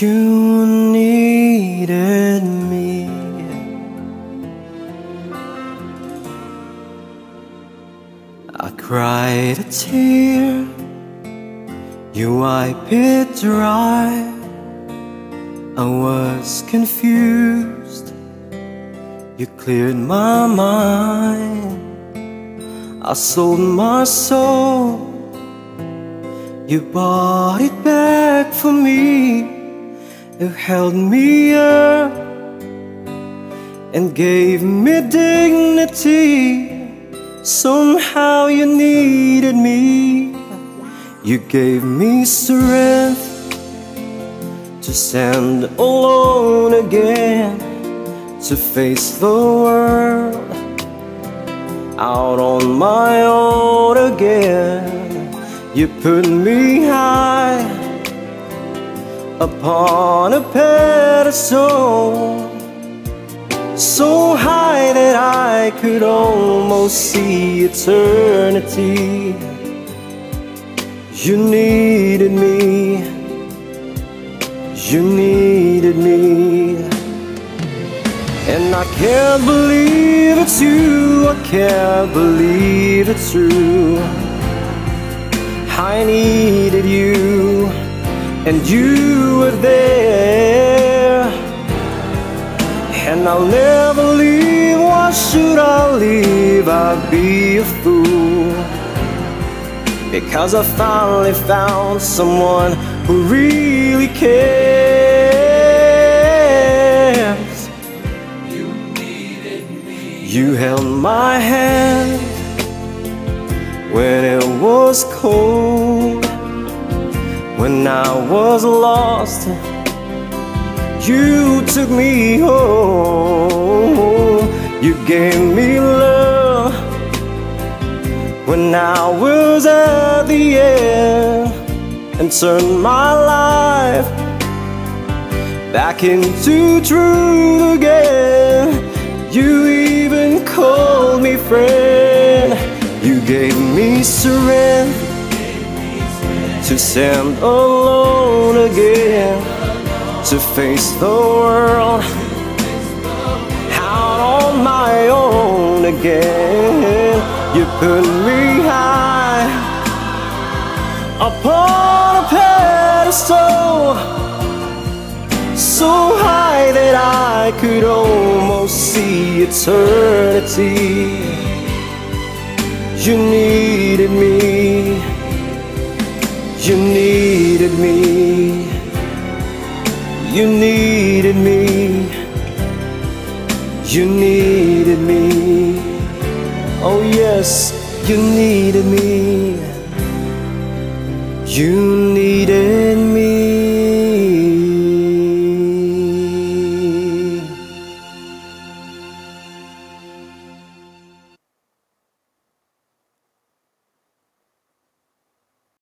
You needed me. I cried a tear, you wiped it dry. I was confused, you cleared my mind. I sold my soul, you bought it back for me. You held me up and gave me dignity. Somehow you needed me. You gave me strength to stand alone again, to face the world out on my own again. You put me high upon a pedestal, so high that I could almost see eternity. You needed me you needed me. And I can't believe it's you, I can't believe it's true. I needed you, and you were there. And I'll never leave, why should I leave? I'd be a fool. Because I finally found someone who really cares. You needed me. You held my hand when it was cold, when I was lost. You took me home. You gave me love when I was at the end and turned my life back into truth again. You even called me friend. You gave me strength to stand alone again, to face the world out on my own again. You put me high upon a pedestal, so high that I could almost see eternity. You needed me, you needed me, you needed me, you needed me. Oh, yes, you needed me. You